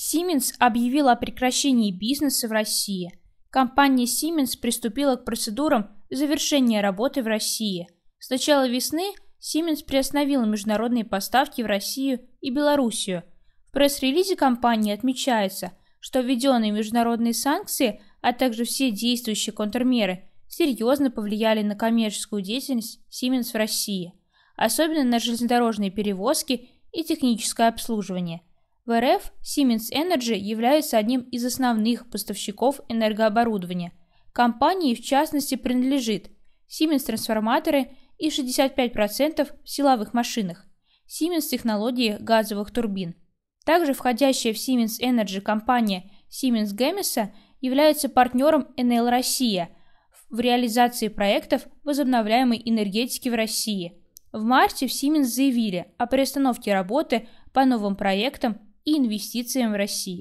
Siemens объявила о прекращении бизнеса в России. Компания Siemens приступила к процедурам завершения работы в России. С начала весны Siemens приостановила международные поставки в Россию и Белоруссию. В пресс-релизе компании отмечается, что введенные международные санкции, а также все действующие контрмеры серьезно повлияли на коммерческую деятельность Siemens в России, особенно на железнодорожные перевозки и техническое обслуживание – в РФ Siemens Energy является одним из основных поставщиков энергооборудования. Компании, в частности, принадлежит Siemens трансформаторы и 65% в силовых машинах, Siemens технологии газовых турбин. Также входящая в Siemens Energy компания Siemens Gamesa является партнером Enel Россия в реализации проектов возобновляемой энергетики в России. В марте в Siemens заявили о приостановке работы по новым проектам и инвестициям в России.